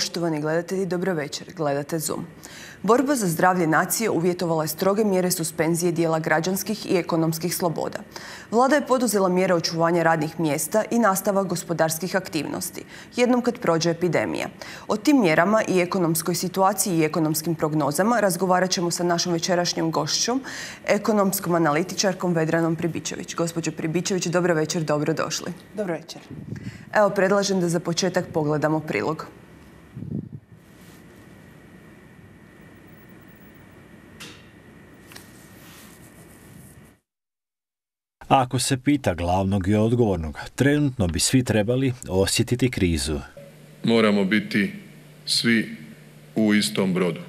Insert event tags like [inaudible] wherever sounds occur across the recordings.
Poštovani gledatelji, dobro večer. Gledate Zoom. Borba za zdravlje nacije uvjetovala je stroge mjere suspenzije dijela građanskih i ekonomskih sloboda. Vlada je poduzela mjere očuvanja radnih mjesta i nastava gospodarskih aktivnosti, jednom kad prođe epidemija. O tim mjerama i ekonomskoj situaciji i ekonomskim prognozama razgovarat ćemo sa našom večerašnjom gošćom, ekonomskom analitičarkom Vedranom Pribičević. Gospođo Pribičević, dobro večer, dobro došli. Dobro večer. Evo, predlažem da za početak pogledamo prilog. Ako se pita glavnog i odgovornog, trenutno bi svi trebali osjetiti krizu. Moramo biti svi u istom brodu,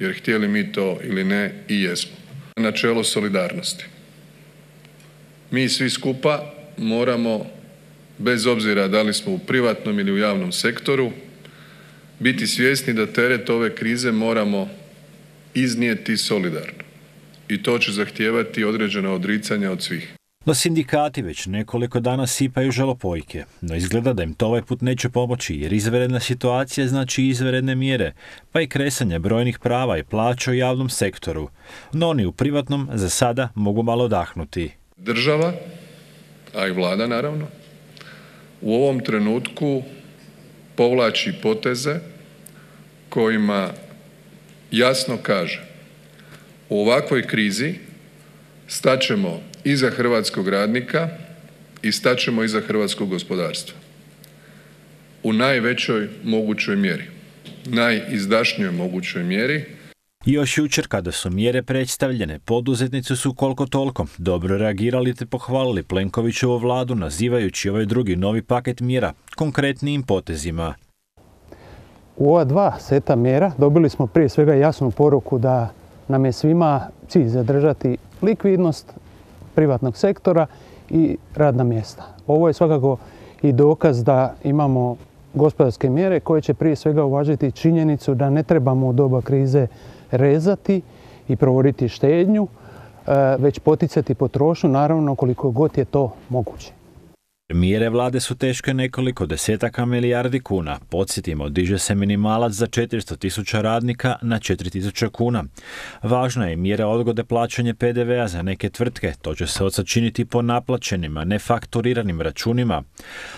jer htjeli mi to ili ne i jesmo. Načelo solidarnosti. Mi svi skupa moramo, bez obzira da li smo u privatnom ili u javnom sektoru, biti svjesni da teret ove krize moramo iznijeti solidarno. I to će zahtijevati određena odricanja od svih. No sindikati već nekoliko dana sipaju žalopojke, no izgleda da im to ovaj put neće pomoći jer izvanredna situacija znači izvanredne mjere, pa i kresanje brojnih prava i plaća u javnom sektoru. No oni u privatnom za sada mogu malo dahnuti. Država, a i vlada naravno, u ovom trenutku povlači poteze kojima jasno kaže u ovakvoj krizi staćemo iza hrvatskog radnika i staćemo iza hrvatskog gospodarstva u najvećoj mogućoj mjeri, najizdašnijoj mogućoj mjeri. Još jučer kada su mjere predstavljene, poduzetnici su koliko toliko dobro reagirali te pohvalili Plenkovićevu vladu nazivajući ovaj drugi novi paket mjera konkretnijim potezima. U ova dva seta mjera dobili smo prije svega jasnu poruku da nam je svima cilj zadržati likvidnost privatnog sektora i radna mjesta. Ovo je svakako i dokaz da imamo gospodarske mjere koje će prije svega uvažiti činjenicu da ne trebamo u doba krize rezati i provoditi štednju, e, već poticati potrošnju, naravno koliko god je to moguće. Mjere vlade su teške nekoliko desetaka milijardi kuna. Podsjetimo, diže se minimalac za 400 tisuća radnika na 4 tisuća kuna. Važna je mjera odgode plaćanja PDV-a za neke tvrtke. To će se odsačiniti po naplaćenim, a nefakturiranim računima.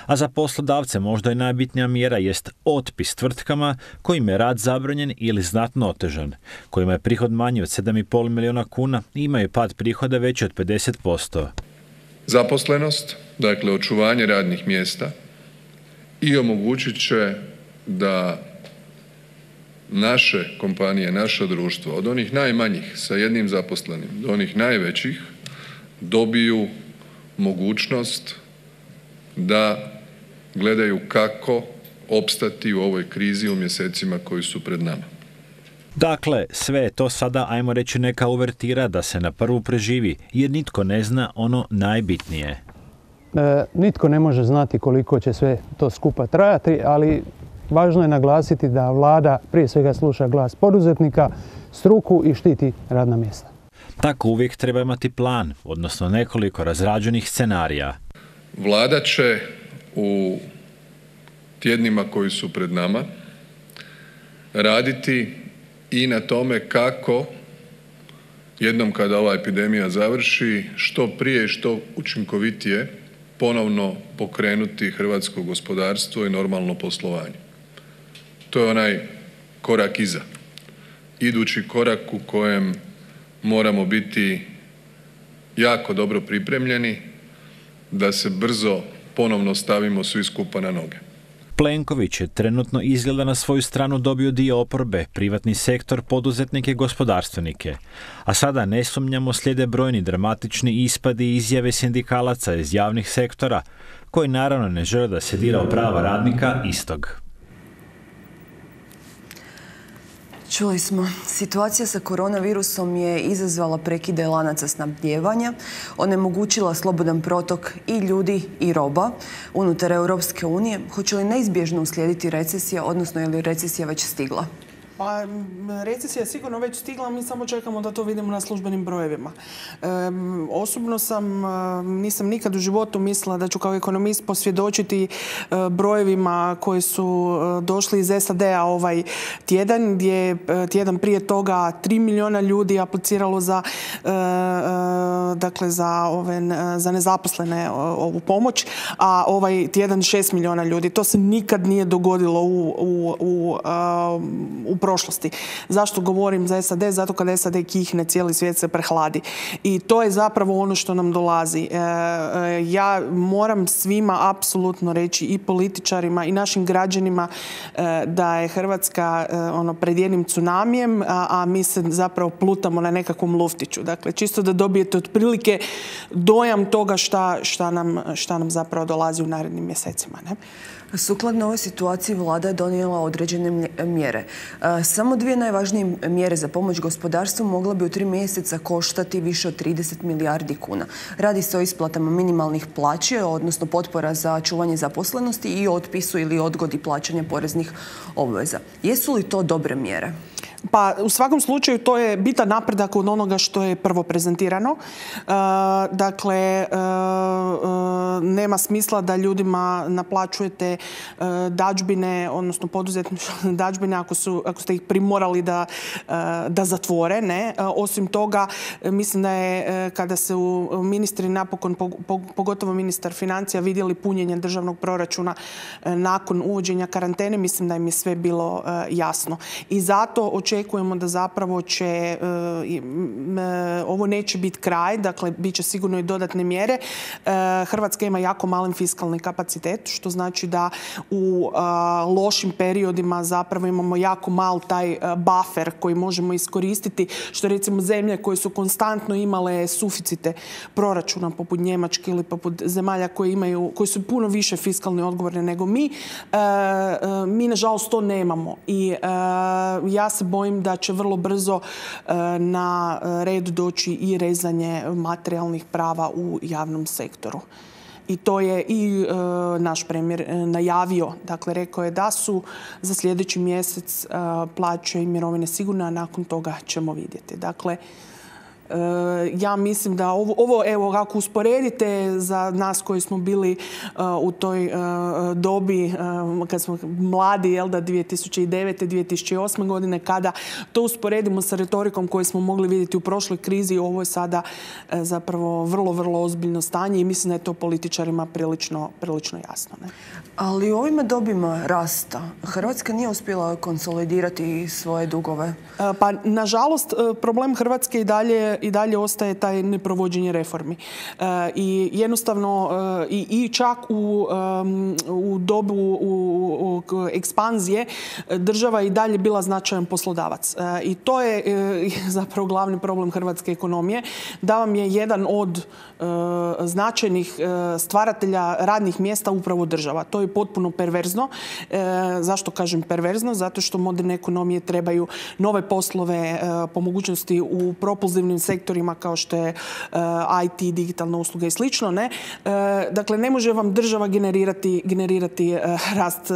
A za poslodavce možda i najbitnija mjera jest otpis tvrtkama kojim je rad zabranjen ili znatno otežan, kojima je prihod manji od 7,5 milijuna kuna i imaju pad prihoda veći od 50%. Zaposlenost, dakle očuvanje radnih mjesta i omogućit će da naše kompanije, naša društva od onih najmanjih sa jednim zaposlenim do onih najvećih dobiju mogućnost da gledaju kako opstati u ovoj krizi u mjesecima koji su pred nama. Dakle, sve je to sada, ajmo reći, neka uvertira da se na prvu preživi, jer nitko ne zna ono najbitnije. E, nitko ne može znati koliko će sve to skupa trajati, ali važno je naglasiti da vlada prije svega sluša glas poduzetnika, struku i štiti radna mjesta. Tako uvijek treba imati plan, odnosno nekoliko razrađenih scenarija. Vlada će u tjednima koji su pred nama raditi i na tome kako jednom kada ova epidemija završi što prije i što učinkovitije ponovno pokrenuti hrvatsko gospodarstvo i normalno poslovanje. To je onaj korak iza. Idući korak u kojem moramo biti jako dobro pripremljeni da se brzo ponovno stavimo svi skupa na noge. Plenković je trenutno izgleda na svoju stranu dobio dio oporbe, privatni sektor, poduzetnike i gospodarstvenike. A sada ne sumnjamo slijede brojni dramatični ispadi i izjave sindikalaca iz javnih sektora, koji naravno ne žele da se dira prava radnika istog. Čuli smo, situacija sa koronavirusom je izazvala prekide lanaca snabdjevanja, onemogućila slobodan protok i ljudi i roba unutar Europske unije. Hoće li neizbježno uslijediti recesija, odnosno je li recesija već stigla? Pa recesija je sigurno već stigla, mi samo čekamo da to vidimo na službenim brojevima. osobno sam, nisam nikad u životu mislila da ću kao ekonomist posvjedočiti e, brojevima koji su e, došli iz SAD-a ovaj tjedan, gdje je e, tjedan prije toga 3 milijuna ljudi apliciralo za, dakle, za, ove, za nezaposlene ovu pomoć, a ovaj tjedan 6 milijuna ljudi. To se nikad nije dogodilo u, u, u, u prošlosti. Zašto govorim za SAD? Zato kad SAD kihne, cijeli svijet se prehladi. I to je zapravo ono što nam dolazi. E, e, ja moram svima apsolutno reći i političarima i našim građanima e, da je Hrvatska ono pred jednim tsunamijem, a, a mi se zapravo plutamo na nekakvom luftiću. Dakle, čisto da dobijete otprilike dojam toga šta, šta, nam, šta nam zapravo dolazi u narednim mjesecima. Ne? Sukladno ovoj situaciji vlada je donijela određene mjere. E, samo dvije najvažnije mjere za pomoć gospodarstvu mogla bi u tri mjeseca koštati više od 30 milijardi kuna. Radi se o isplatama minimalnih plaće, odnosno potpora za čuvanje zaposlenosti i otpisu ili odgodi plaćanja poreznih obveza. Jesu li to dobre mjere? Pa u svakom slučaju to je bitan napredak od onoga što je prvo prezentirano. E, dakle, e, e, nema smisla da ljudima naplaćujete dađbine, odnosno poduzetničke [laughs] dađbine ako, su, ako ste ih primorali da, da zatvore. Osim toga, mislim da je kada se u ministri napokon, pogotovo ministar financija, vidjeli punjenje državnog proračuna nakon uvođenja karantene, mislim da im je sve bilo jasno. I zato očekujemo da zapravo će, e, e, ovo neće biti kraj, dakle bit će sigurno i dodatne mjere. E, Hrvatska ima jako malen fiskalni kapacitet, što znači da u lošim periodima zapravo imamo jako mal taj buffer koji možemo iskoristiti, što recimo zemlje koje su konstantno imale suficite proračuna poput Njemačke ili poput zemalja koje imaju, koji su puno više fiskalni odgovorne nego mi, mi nažalost to nemamo. I ja se bojim bojim da će vrlo brzo e, na red doći i rezanje materijalnih prava u javnom sektoru. I to je i e, naš premijer e, najavio. Dakle, rekao je da su za sljedeći mjesec plaće i mirovine sigurne, a nakon toga ćemo vidjeti. Dakle, ja mislim da ovo, ovo evo ako usporedite za nas koji smo bili uh, u toj uh, dobi uh, kad smo mladi jel da 2009. 2008. godine kada to usporedimo sa retorikom koju smo mogli vidjeti u prošloj krizi ovo je sada zapravo vrlo vrlo ozbiljno stanje i mislim da je to političarima prilično, prilično jasno. Ne? Ali u ovime dobima rasta Hrvatska nije uspjela konsolidirati svoje dugove. Pa nažalost problem Hrvatske i dalje i dalje ostaje taj neprovođenje reformi. E, I jednostavno e, i, čak u, u dobu u, ekspanzije država i dalje bila značajan poslodavac. E, I to je [laughs] zapravo glavni problem hrvatske ekonomije. Da vam je jedan od značajnih stvaratelja radnih mjesta upravo država. To je potpuno perverzno. Zašto kažem perverzno? Zato što moderne ekonomije trebaju nove poslove po mogućnosti u propulzivnim sektorima kao što je eh, IT, digitalna usluga i slično. Ne? Eh, dakle, ne može vam država generirati, generirati eh, rast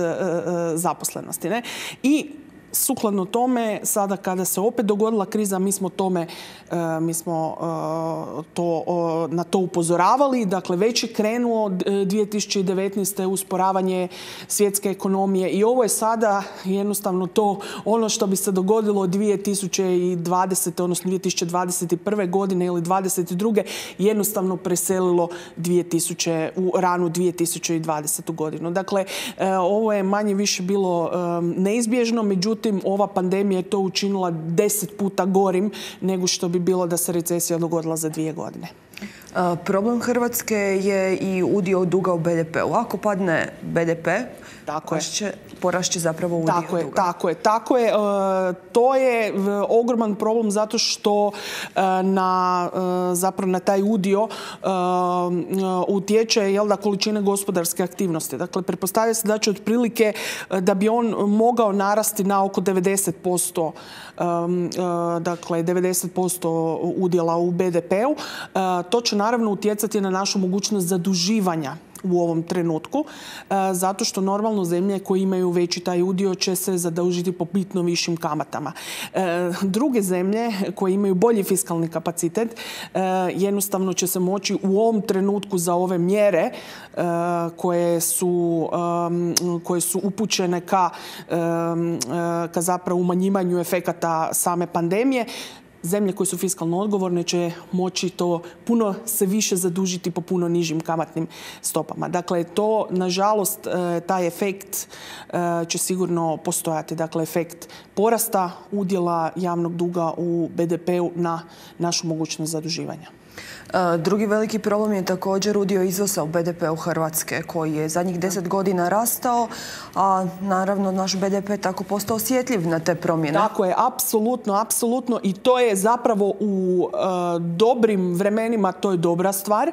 zaposlenosti. Ne? I sukladno tome, sada kada se opet dogodila kriza, mi smo tome, e, mi smo e, to, na to upozoravali. Dakle, već je krenuo 2019. usporavanje svjetske ekonomije i ovo je sada jednostavno to ono što bi se dogodilo 2020. odnosno 2021. godine ili 2022. jednostavno preselilo 2000, u ranu 2020. godinu. Dakle, e, ovo je manje više bilo neizbježno, međutim Međutim, ova pandemija je to učinila deset puta gorim nego što bi bilo da se recesija dogodila za dvije godine. Problem Hrvatske je i udio duga u BDP-u. Ako padne BDP, tako će, porašće zapravo udio tako je. Tako je, tako je. E, to je e, ogroman problem zato što e, na, zapravo na taj udio utječe jel da, količine gospodarske aktivnosti. Dakle, pretpostavlja se da će otprilike da bi on mogao narasti na oko 90% dakle 90% udjela u BDP-u. To će naravno utjecati na našu mogućnost zaduživanja u ovom trenutku, zato što normalno zemlje koje imaju veći taj udio će se zadužiti po bitno višim kamatama. Druge zemlje koje imaju bolji fiskalni kapacitet jednostavno će se moći u ovom trenutku za ove mjere koje su, koje su upućene ka, ka zapravo umanjivanju efekata same pandemije zemlje koje su fiskalno odgovorne će moći to puno se više zadužiti po puno nižim kamatnim stopama. Dakle, to, nažalost, e, taj efekt e, će sigurno postojati. Dakle, efekt porasta udjela javnog duga u BDP-u na našu mogućnost zaduživanja. E, drugi veliki problem je također udio izvoza u BDP-u Hrvatske koji je zadnjih deset godina rastao, a naravno naš BDP tako postao osjetljiv na te promjene. Tako je, apsolutno, apsolutno i to je zapravo u e, dobrim vremenima to je dobra stvar.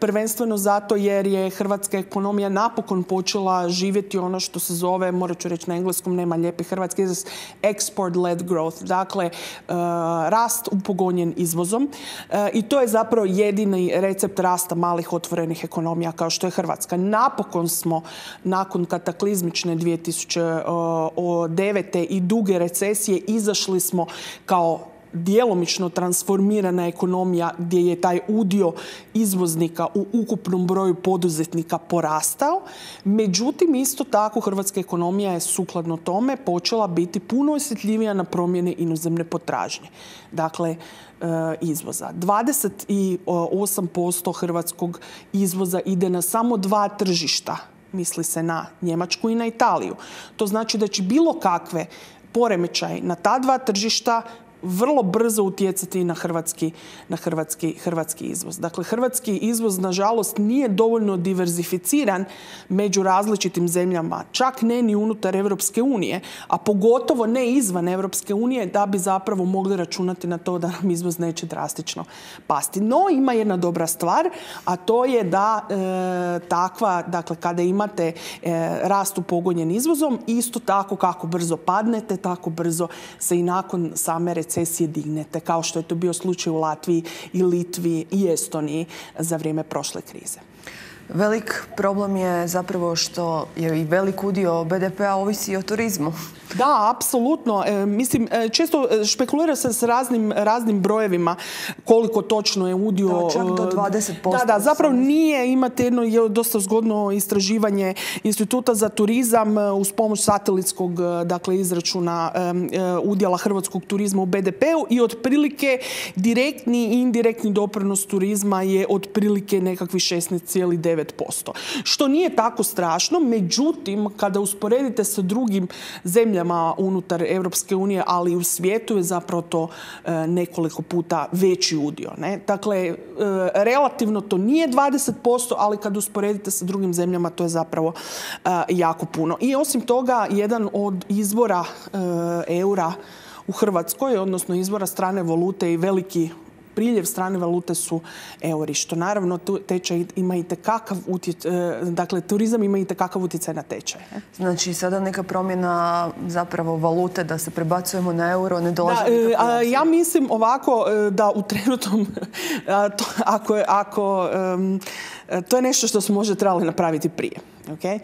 Prvenstveno zato jer je hrvatska ekonomija napokon počela živjeti ono što se zove, morat ću reći na engleskom, nema lijepi hrvatski izraz, export-led growth. Dakle, e, rast upogonjen izvozom i to je zapravo zapravo jedini recept rasta malih otvorenih ekonomija kao što je Hrvatska. Napokon smo nakon kataklizmične 2009. i duge recesije izašli smo kao djelomično transformirana ekonomija gdje je taj udio izvoznika u ukupnom broju poduzetnika porastao. Međutim, isto tako hrvatska ekonomija je sukladno tome počela biti puno osjetljivija na promjene inozemne potražnje. Dakle, e, izvoza. 28% hrvatskog izvoza ide na samo dva tržišta. Misli se na Njemačku i na Italiju. To znači da će bilo kakve poremećaj na ta dva tržišta vrlo brzo utjecati na hrvatski, na hrvatski, hrvatski izvoz. Dakle, hrvatski izvoz, nažalost, nije dovoljno diverzificiran među različitim zemljama, čak ne ni unutar Europske unije, a pogotovo ne izvan Europske unije, da bi zapravo mogli računati na to da nam izvoz neće drastično pasti. No, ima jedna dobra stvar, a to je da e, takva, dakle, kada imate e, rast pogonjen izvozom, isto tako kako brzo padnete, tako brzo se i nakon same recesije recesije dignete, kao što je to bio slučaj u Latviji i Litvi i Estoniji za vrijeme prošle krize. Velik problem je zapravo što je i velik udio BDP-a ovisi o turizmu. [laughs] Da, apsolutno. E, mislim, e, često e, špekulira se s raznim, raznim brojevima koliko točno je udio... Da, čak do 20%. Da, da, zapravo nije. Imate jedno je dosta zgodno istraživanje Instituta za turizam uz pomoć satelitskog dakle, izračuna udjela hrvatskog turizma u BDP-u i otprilike direktni i indirektni doprinos turizma je otprilike nekakvi 16,9%. Što nije tako strašno, međutim, kada usporedite sa drugim zemljama unutar Europske unije, ali i u svijetu je zapravo to e, nekoliko puta veći udio. Ne? Dakle, e, relativno to nije 20%, ali kad usporedite sa drugim zemljama to je zapravo e, jako puno. I osim toga, jedan od izvora eura u Hrvatskoj, odnosno izvora strane valute i veliki priljev strane valute su euri, što naravno tečaj ima i tekakav utjecaj, dakle turizam ima i tekakav utjecaj na tečaj. Znači sada neka promjena zapravo valute da se prebacujemo na euro ne dolazi e, Ja mislim ovako e, da u trenutnom [laughs] ako, ako e, to je nešto što smo možda trebali napraviti prije. Okay?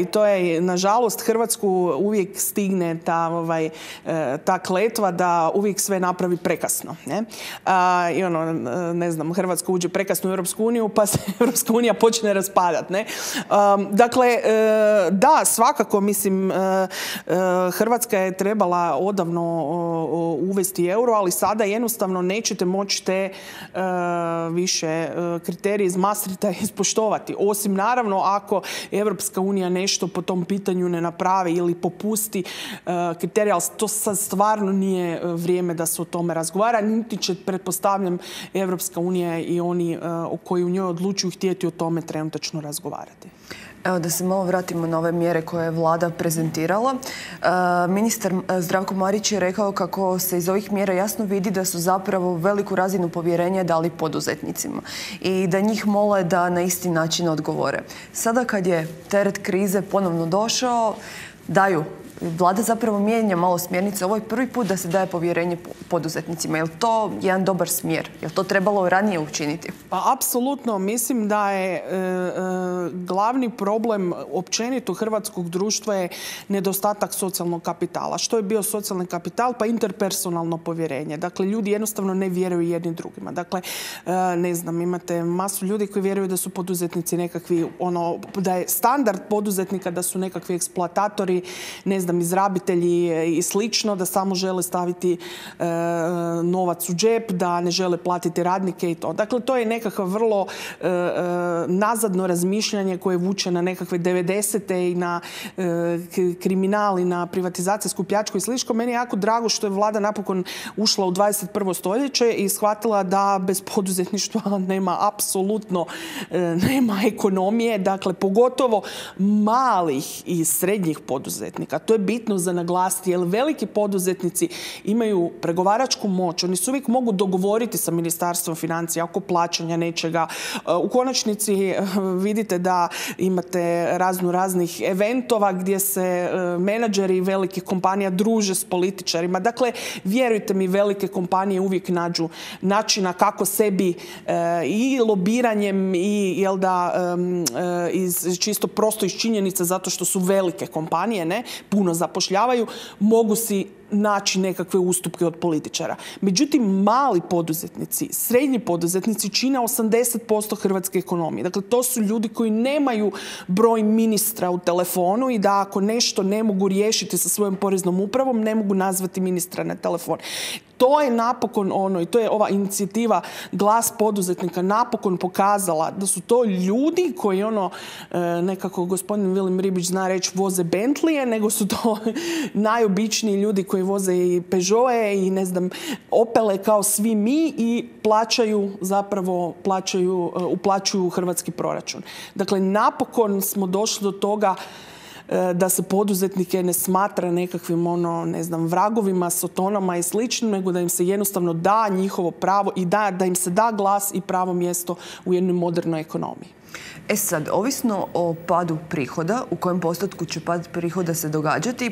I to je, nažalost, Hrvatsku uvijek stigne ta, ovaj, e, ta kletva da uvijek sve napravi prekasno. Ne? I ono, ne znam, Hrvatska uđe prekasno u Europsku uniju pa se [laughs] Europska unija počne raspadat. Ne? dakle, e, da, svakako, mislim, e, Hrvatska je trebala odavno uvesti euro, ali sada jednostavno nećete moći te više kriterije iz ispoštovati. Osim, naravno, ako Evropska unija nešto po tom pitanju ne napravi ili popusti e, kriterije, ali to sad stvarno nije e, vrijeme da se o tome razgovara, niti će, pretpostavljam, Evropska unija i oni e, koji u njoj odlučuju htjeti o tome trenutačno razgovarati. Evo da se malo vratimo na ove mjere koje je vlada prezentirala. ministar Zdravko Marić je rekao kako se iz ovih mjera jasno vidi da su zapravo veliku razinu povjerenja dali poduzetnicima i da njih mole da na isti način odgovore. Sada kad je teret krize ponovno došao, daju Vlada zapravo mijenja malo smjernice. Ovo je prvi put da se daje povjerenje poduzetnicima. Je li to jedan dobar smjer? Je li to trebalo ranije učiniti? Pa apsolutno. Mislim da je e, e, glavni problem općenito hrvatskog društva je nedostatak socijalnog kapitala. Što je bio socijalni kapital? Pa interpersonalno povjerenje. Dakle, ljudi jednostavno ne vjeruju jedni drugima. Dakle, e, ne znam, imate masu ljudi koji vjeruju da su poduzetnici nekakvi, ono, da je standard poduzetnika da su nekakvi eksploatatori, ne znam, izrabitelji i slično, da samo žele staviti e, novac u džep, da ne žele platiti radnike i to. Dakle, to je nekakav vrlo e, nazadno razmišljanje koje vuče na nekakve 90. i na kriminal i na privatizacijsku pljačku i slično. Meni je jako drago što je vlada napokon ušla u 21. stoljeće i shvatila da bez poduzetništva [laughs] nema apsolutno e, nema ekonomije, dakle pogotovo malih i srednjih poduzetnika. To je bitno za naglasiti jer veliki poduzetnici imaju pregovaračku moć, oni se uvijek mogu dogovoriti sa Ministarstvom financija oko plaćanja nečega. E, u konačnici e, vidite da imate raznu raznih eventova gdje se menadžeri velikih kompanija druže s političarima. Dakle, vjerujte mi, velike kompanije uvijek nađu načina kako sebi i lobiranjem i jel da e, iz čisto prosto iz činjenica zato što su velike kompanije, ne, puno zapošljavaju, mogu si naći nekakve ustupke od političara. Međutim, mali poduzetnici, srednji poduzetnici čine 80% hrvatske ekonomije. Dakle, to su ljudi koji nemaju broj ministra u telefonu i da ako nešto ne mogu riješiti sa svojom poreznom upravom, ne mogu nazvati ministra na telefon to je napokon ono i to je ova inicijativa glas poduzetnika napokon pokazala da su to ljudi koji ono e, nekako gospodin Vilim Ribić zna reći voze Bentlije, nego su to [laughs] najobičniji ljudi koji voze i Peugeote i ne znam Opele kao svi mi i plaćaju zapravo plaćaju, e, uplaćuju hrvatski proračun. Dakle, napokon smo došli do toga E, da se poduzetnike ne smatra nekakvim ono, ne znam, vragovima, sotonama i slično, nego da im se jednostavno da njihovo pravo i da, da im se da glas i pravo mjesto u jednoj modernoj ekonomiji. E sad, ovisno o padu prihoda, u kojem postotku će pad prihoda se događati,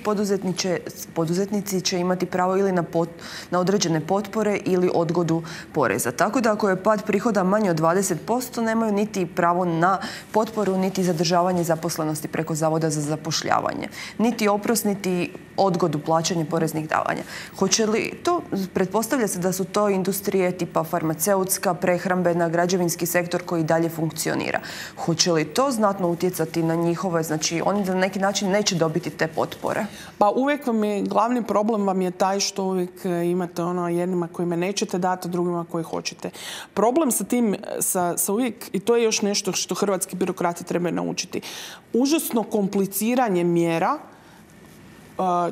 poduzetnici će imati pravo ili na, na određene potpore ili odgodu poreza. Tako da ako je pad prihoda manje od 20%, nemaju niti pravo na potporu, niti zadržavanje zaposlenosti preko Zavoda za zapošljavanje. Niti oprost, niti odgodu plaćanja poreznih davanja. Hoće li to, pretpostavlja se da su to industrije tipa farmaceutska, prehrambena, građevinski sektor koji dalje funkcionira. Hoće li to znatno utjecati na njihove, znači oni na neki način neće dobiti te potpore? Pa uvijek vam je, glavni problem vam je taj što uvijek e, imate ono jednima kojima nećete dati, drugima koji hoćete. Problem sa tim, sa, sa uvijek, i to je još nešto što hrvatski birokrati trebaju naučiti, užasno kompliciranje mjera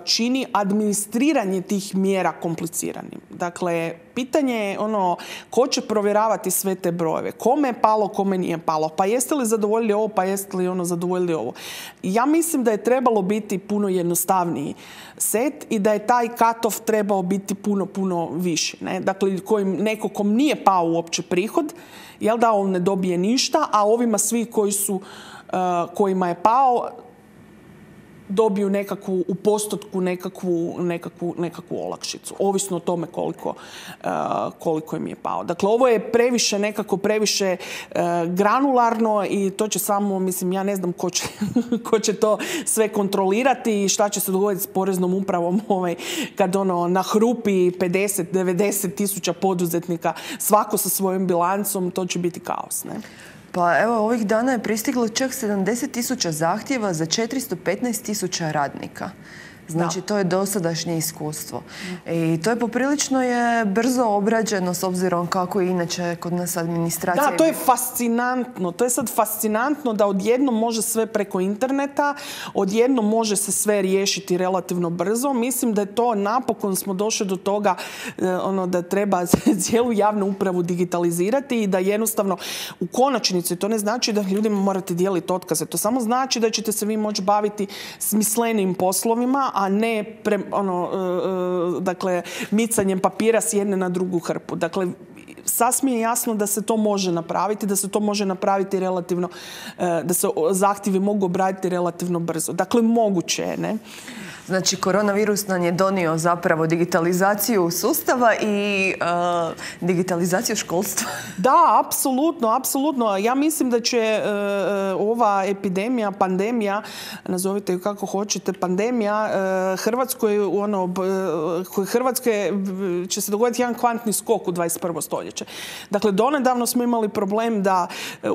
čini administriranje tih mjera kompliciranim. Dakle, pitanje je ono, ko će provjeravati sve te brojeve? Kome je palo, kome nije palo? Pa jeste li zadovoljili ovo, pa jeste li ono zadovoljili ovo? Ja mislim da je trebalo biti puno jednostavniji set i da je taj katov trebao biti puno, puno viši. Ne? Dakle, kojim, neko kom nije pao uopće prihod, jel da on ne dobije ništa, a ovima svi koji su, kojima je pao, dobiju nekakvu, u postotku nekakvu, nekakvu, nekakvu olakšicu. Ovisno o tome koliko, uh, koliko im je pao. Dakle, ovo je previše, nekako previše uh, granularno i to će samo, mislim, ja ne znam ko će, [laughs] ko će to sve kontrolirati i šta će se dogoditi s poreznom upravom [laughs] ovaj, kad ono nahrupi 50, 90 tisuća poduzetnika svako sa svojom bilancom, to će biti kaos. Ne? Pa evo, ovih dana je pristiglo čak 70 tisuća zahtjeva za 415 tisuća radnika. Znači, to je dosadašnje iskustvo. I to je poprilično je brzo obrađeno s obzirom kako je inače kod nas administracija. Da, to je fascinantno. To je sad fascinantno da odjednom može sve preko interneta, odjednom može se sve riješiti relativno brzo. Mislim da je to napokon smo došli do toga e, ono da treba [laughs] cijelu javnu upravu digitalizirati i da jednostavno u konačnici to ne znači da ljudima morate dijeliti otkaze. To samo znači da ćete se vi moći baviti smislenim poslovima, a ne pre, ono, e, e, dakle, micanjem papira s jedne na drugu hrpu. Dakle, sasvim je jasno da se to može napraviti, da se to može napraviti relativno, e, da se zahtjevi mogu obraditi relativno brzo. Dakle, moguće je, ne? Znači, koronavirus nam je donio zapravo digitalizaciju sustava i uh, digitalizaciju školstva. [laughs] Da, apsolutno, apsolutno. Ja mislim da će uh, ova epidemija, pandemija, nazovite ju kako hoćete, pandemija, uh, Hrvatskoj, ono, Hrvatske će se dogoditi jedan kvantni skok u 21. stoljeće. Dakle, donedavno smo imali problem da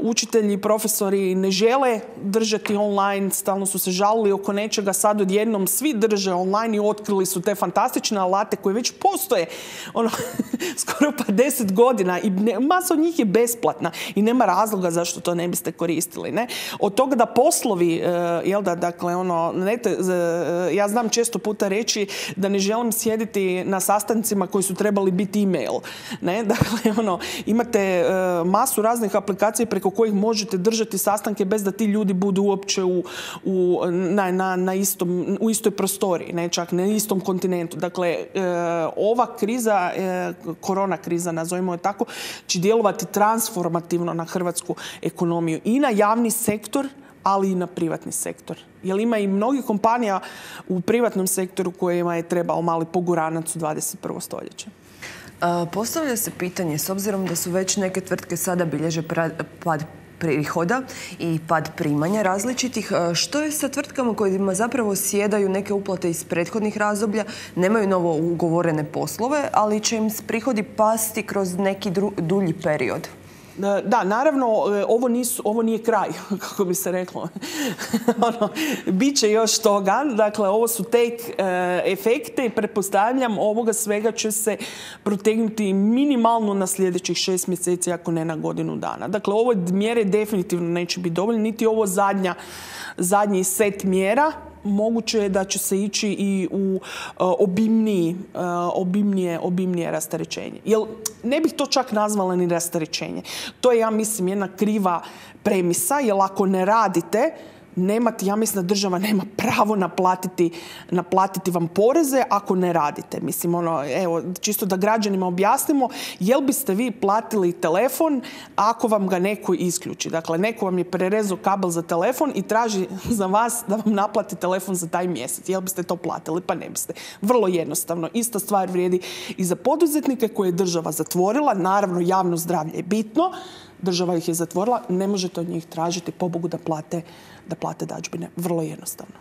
učitelji i profesori ne žele držati online, stalno su se žalili oko nečega, sad odjednom svi drže online i otkrili su te fantastične alate koje već postoje ono, [laughs] skoro pa deset godina i masa od njih je besplatna i nema razloga zašto to ne biste koristili. Ne? Od toga da poslovi, uh, jel da, dakle, ono, uh, ja znam često puta reći da ne želim sjediti na sastancima koji su trebali biti e-mail. Ne? [laughs] Dakle, ono, imate uh, masu raznih aplikacija preko kojih možete držati sastanke bez da ti ljudi budu uopće u, u, na, na, na istom, u istoj prostoriji, ne čak na istom kontinentu. Dakle, e, ova kriza, e, korona kriza, nazovimo je tako, će djelovati transformativno na hrvatsku ekonomiju i na javni sektor, ali i na privatni sektor. Jer ima i mnogi kompanija u privatnom sektoru kojima je trebao mali poguranac u 21. stoljeće. Postavlja se pitanje, s obzirom da su već neke tvrtke sada bilježe pad prihoda i pad primanja različitih. E, što je sa tvrtkama kojima zapravo sjedaju neke uplate iz prethodnih razdoblja, nemaju novo ugovorene poslove, ali će im prihodi pasti kroz neki dulji period? Da, naravno, e, ovo, nisu, ovo nije kraj, [laughs] kako bi se reklo. [laughs] ono, Biće još toga. Dakle, ovo su tek e, efekte i pretpostavljam ovoga svega će se protegnuti minimalno na sljedećih šest mjeseci, ako ne na godinu dana. Dakle, ovo mjere definitivno neće biti dovoljne, niti ovo zadnja, zadnji set mjera moguće je da će se ići i u uh, obimniji, uh, obimnije, obimnije rasterećenje. Jel, ne bih to čak nazvala ni rasterećenje. To je, ja mislim, jedna kriva premisa, jer ako ne radite, nemati, ja mislim da država nema pravo naplatiti, naplatiti vam poreze ako ne radite. Mislim, ono, evo, čisto da građanima objasnimo, jel biste vi platili telefon ako vam ga neko isključi? Dakle, neko vam je prerezao kabel za telefon i traži [laughs] za vas da vam naplati telefon za taj mjesec. Jel biste to platili? Pa ne biste. Vrlo jednostavno. Ista stvar vrijedi i za poduzetnike koje je država zatvorila. Naravno, javno zdravlje je bitno. Država ih je zatvorila. Ne možete od njih tražiti pobogu da plate da plate dađbine. Vrlo jednostavno.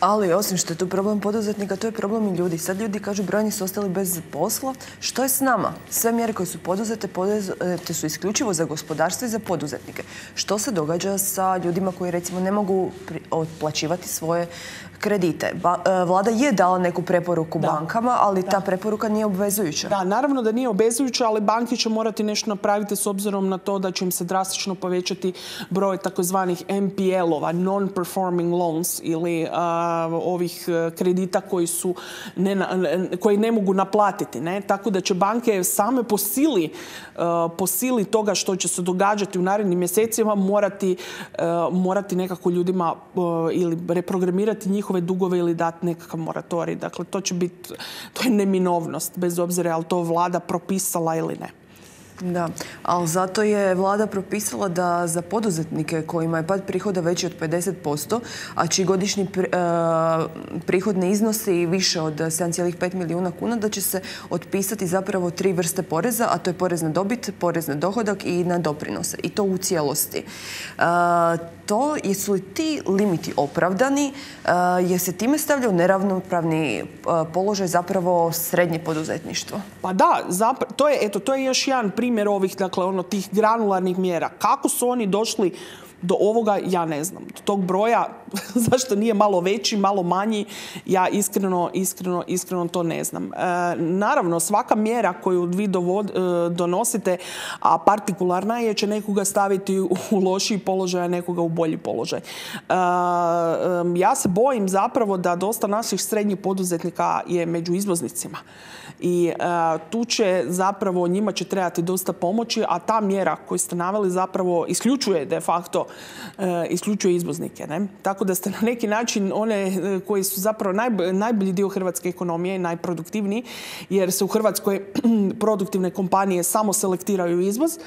Ali osim što je tu problem poduzetnika, to je problem i ljudi. Sad ljudi kažu brojni su ostali bez posla. Što je s nama? Sve mjere koje su poduzete, poduzete su isključivo za gospodarstvo i za poduzetnike. Što se događa sa ljudima koji recimo ne mogu otplaćivati svoje kredite. E, vlada je dala neku preporuku bankama, ali ta preporuka nije obvezujuća. Da, naravno da nije obvezujuća, ali banke će morati nešto napraviti s obzirom na to da će im se drastično povećati broj takozvanih NPL-ova, non-performing loans ili ovih e, kredita koji su ne, koji ne mogu naplatiti. Ne? Tako da će banke same po sili, e, po sili toga što će se događati u narednim mjesecima morati, morati nekako ljudima ili reprogramirati njih njihove dugove ili dati nekakav moratorij. Dakle, to će biti, to je neminovnost, bez obzira je li to vlada propisala ili ne. Da, ali zato je vlada propisala da za poduzetnike kojima je pad prihoda veći od 50%, a čiji godišnji e, prihod ne iznosi više od 7,5 milijuna kuna, da će se otpisati zapravo tri vrste poreza, a to je porez na dobit, porez na dohodak i na doprinose. I to u cijelosti. E, to, jesu li ti limiti opravdani, e, jer se time stavlja u neravnopravni položaj zapravo srednje poduzetništvo? Pa da, to je, eto, to je još jedan primjer primjer ovih, dakle, ono, tih granularnih mjera. Kako su oni došli do ovoga, ja ne znam. Do tog broja, [laughs] zašto nije malo veći, malo manji, ja iskreno, iskreno, iskreno to ne znam. E, naravno, svaka mjera koju vi dovod, e, donosite, a partikularna je, će nekoga staviti u lošiji položaj, a nekoga u bolji položaj. E, ja se bojim zapravo da dosta naših srednjih poduzetnika je među izvoznicima i tu će zapravo njima će trebati dosta pomoći, a ta mjera koju ste naveli zapravo isključuje de facto isključuje izvoznike. Ne? Tako da ste na neki način one e, koji su zapravo najbolji dio hrvatske ekonomije, najproduktivniji, jer se u Hrvatskoj [clears throat] produktivne kompanije samo selektiraju izvoz,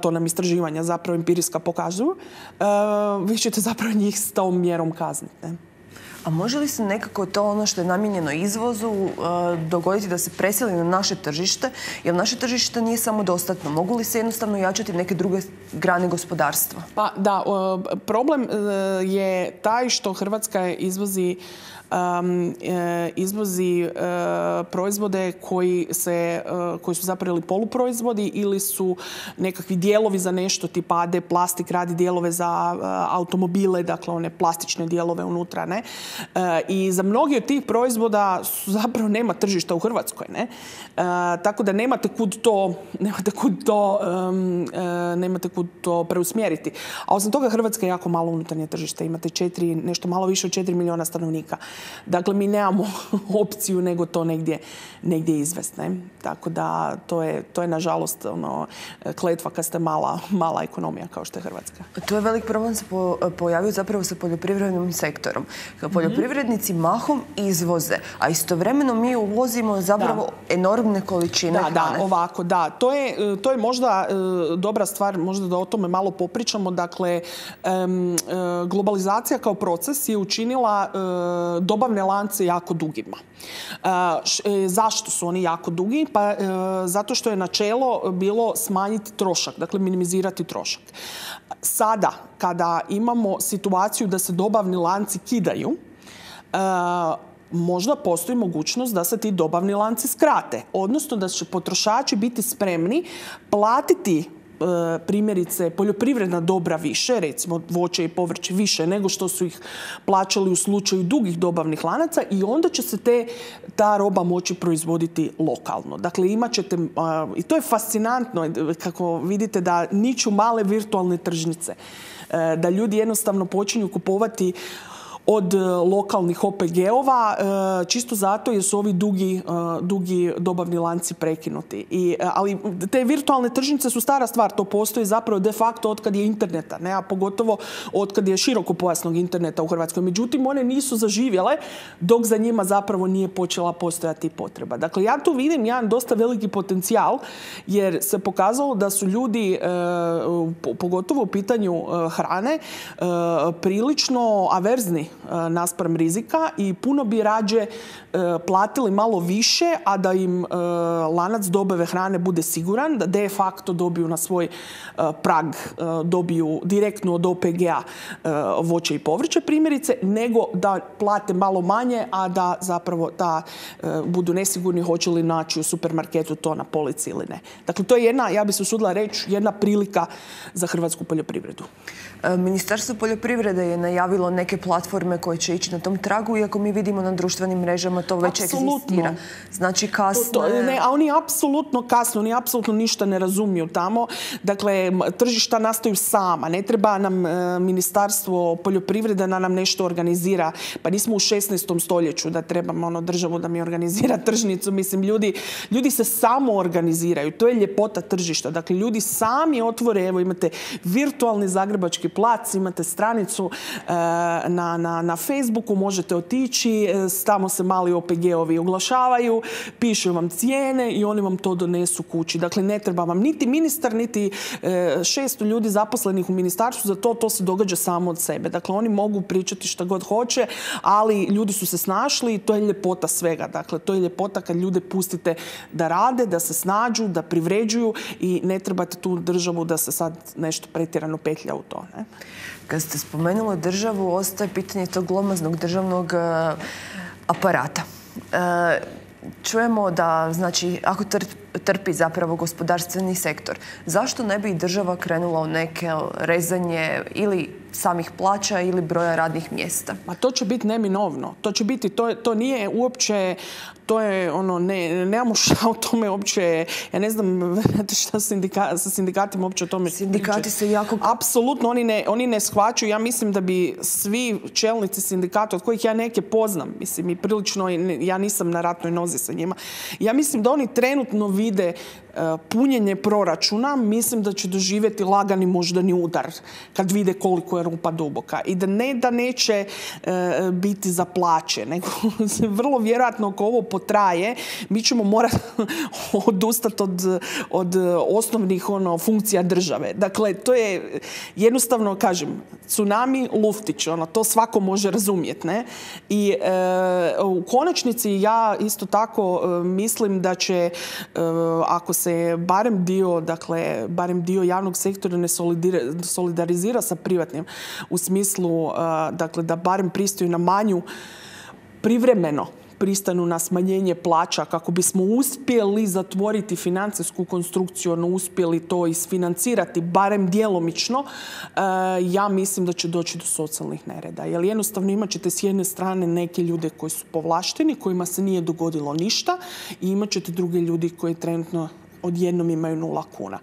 to nam istraživanja zapravo empirijska pokazuju, vi ćete zapravo njih s tom mjerom kazniti. A može li se nekako to ono što je namijenjeno izvozu uh, dogoditi da se preseli na naše tržište? Jer naše tržište nije samo dostatno. Mogu li se jednostavno jačati neke druge grane gospodarstva? Pa da, problem uh, je taj što Hrvatska izvozi um, izvozi uh, proizvode koji, se, uh, koji su zapravo poluproizvodi ili su nekakvi dijelovi za nešto tipa AD plastik radi dijelove za automobile, dakle one plastične dijelove unutra. Ne? I za mnogi od tih proizvoda su zapravo nema tržišta u Hrvatskoj. Ne? Tako da nemate kud to, nemate kud to, um, nemate kud to preusmjeriti. A osim toga Hrvatska je jako malo unutarnje tržište. Imate četiri, nešto malo više od 4 milijuna stanovnika. Dakle, mi nemamo [laughs] opciju nego to negdje, negdje izvest. Tako da to je, to je nažalost ono, kletva kad ste mala, mala ekonomija kao što je Hrvatska. To je velik problem se pojavio zapravo sa poljoprivrednim sektorom. Poljoprivrednici mahom izvoze, a istovremeno mi uvozimo zapravo enormne količine da, Da, ovako, da. To je, to je možda e, dobra stvar, možda da o tome malo popričamo. Dakle, e, globalizacija kao proces je učinila e, dobavne lance jako dugima. Zašto su oni jako dugi? Pa e, zato što je načelo bilo smanjiti trošak, dakle minimizirati trošak. Sada, kada imamo situaciju da se dobavni lanci kidaju, e, možda postoji mogućnost da se ti dobavni lanci skrate. Odnosno da će potrošači biti spremni platiti primjerice poljoprivredna dobra više, recimo voće i povrće više nego što su ih plaćali u slučaju dugih dobavnih lanaca i onda će se te, ta roba moći proizvoditi lokalno. Dakle, imat ćete, i to je fascinantno kako vidite da niču male virtualne tržnice, e, da ljudi jednostavno počinju kupovati od e, lokalnih OPG-ova, e, čisto zato jer su ovi dugi, e, dugi dobavni lanci prekinuti. I, ali te virtualne tržnice su stara stvar, to postoji zapravo de facto od kad je interneta, ne, a pogotovo od kad je široko pojasnog interneta u Hrvatskoj. Međutim, one nisu zaživjele dok za njima zapravo nije počela postojati potreba. Dakle, ja tu vidim jedan dosta veliki potencijal jer se pokazalo da su ljudi, pogotovo u pitanju hrane, prilično averzni naspram rizika i puno bi rađe e, platili malo više, a da im e, lanac dobave hrane bude siguran, da de facto dobiju na svoj prag, dobiju direktno od OPG-a voće i povrće primjerice, nego da plate malo manje, a da zapravo da budu nesigurni hoće li naći u supermarketu to na polici ili ne. Dakle, to je jedna, ja bi se usudila reći, jedna prilika za hrvatsku poljoprivredu. Ministarstvo poljoprivrede je najavilo neke platforme koje će ići na tom tragu, iako mi vidimo na društvenim mrežama to već egzistira. Znači kasno... ne, a oni apsolutno kasno, oni apsolutno ništa ne razumiju tamo. Dakle, tržišta nastaju sama. Ne treba nam e, ministarstvo poljoprivrede da nam nešto organizira. Pa nismo u 16. stoljeću da trebamo ono državu da mi organizira [laughs] tržnicu. Mislim, ljudi, ljudi se samo organiziraju. To je ljepota tržišta. Dakle, ljudi sami otvore, evo imate virtualni zagrebački plac, imate stranicu e, na, Facebooku, možete otići, e, tamo se mali OPG-ovi oglašavaju, pišu vam cijene i oni vam to donesu kući. Dakle, ne treba vam niti ministar, niti e, šesto ljudi zaposlenih u ministarstvu za to, to se događa samo od sebe. Dakle, oni mogu pričati šta god hoće, ali ljudi su se snašli i to je ljepota svega. Dakle, to je ljepota kad ljude pustite da rade, da se snađu, da privređuju i ne trebate tu državu da se sad nešto pretjerano petlja u to. Ne? Kad ste spomenuli državu, ostaje pitanje tog glomaznog državnog e, aparata. E, čujemo da, znači, ako trpi zapravo gospodarstveni sektor, zašto ne bi država krenula u neke rezanje ili samih plaća ili broja radnih mjesta? Ma to će biti neminovno. To će biti, to, to nije uopće to je ono, ne, nemamo šta o tome uopće, ja ne znam [laughs] šta sindika, sa sindikatima uopće o tome Sindikati se jako... Apsolutno, oni ne, oni ne shvaćaju. Ja mislim da bi svi čelnici sindikata, od kojih ja neke poznam, mislim i prilično, ja nisam na ratnoj nozi sa njima, ja mislim da oni trenutno vide E, punjenje proračuna, mislim da će doživjeti lagani moždani udar kad vide koliko je rupa duboka i da ne da neće e, biti za plaće, nego [laughs] vrlo vjerojatno ako ovo potraje, mi ćemo morati [laughs] odustati od, od osnovnih ono, funkcija države. Dakle, to je jednostavno, kažem, tsunami, luftić, ono, to svako može razumjeti, ne? I e, u konačnici ja isto tako e, mislim da će, ako se barem dio, dakle, barem dio javnog sektora ne solidarizira sa privatnim u smislu dakle, da barem pristaju na manju privremeno pristanu na smanjenje plaća kako bismo uspjeli zatvoriti financijsku konstrukciju, ono uspjeli to isfinancirati, barem djelomično, ja mislim da će doći do socijalnih nereda. Jer jednostavno imat ćete s jedne strane neke ljude koji su povlašteni, kojima se nije dogodilo ništa i imat ćete druge ljudi koji trenutno odjednom imaju nula kuna.